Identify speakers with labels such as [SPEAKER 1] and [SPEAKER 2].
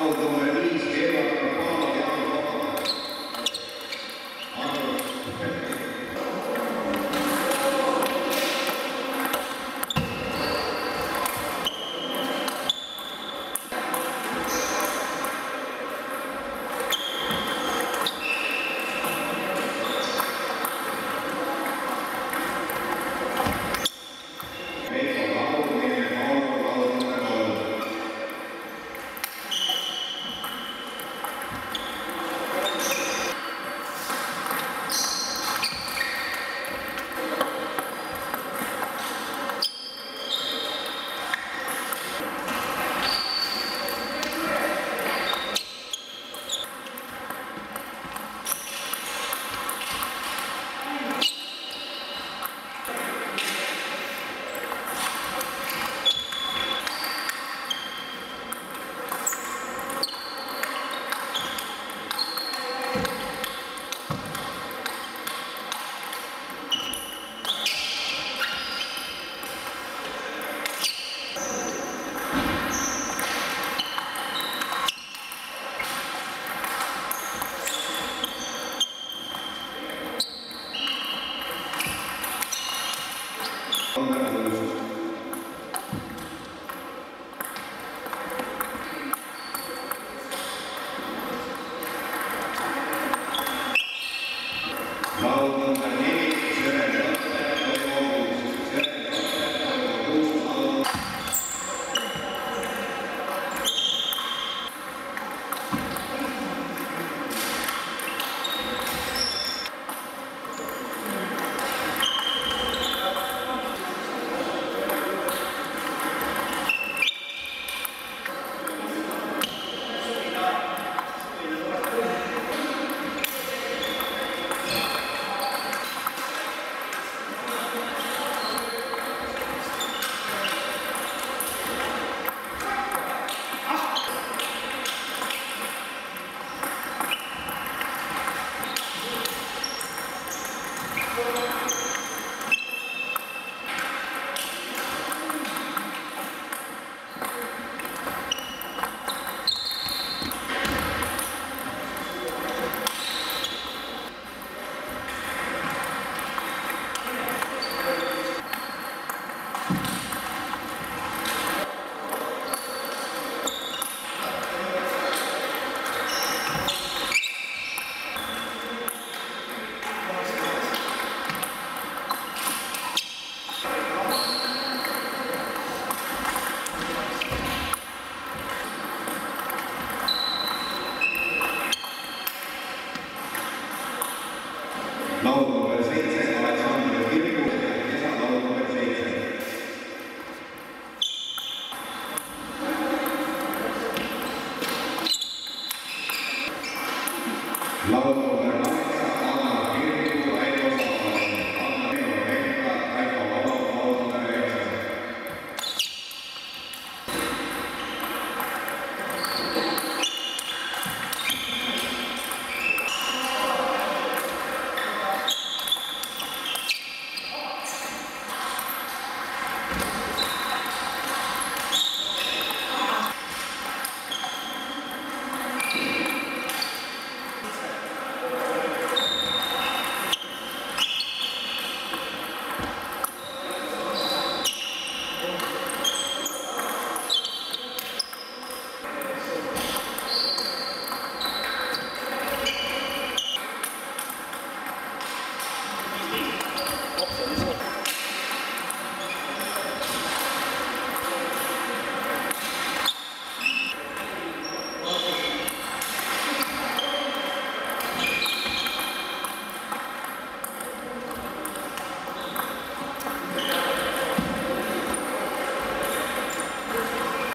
[SPEAKER 1] Although Love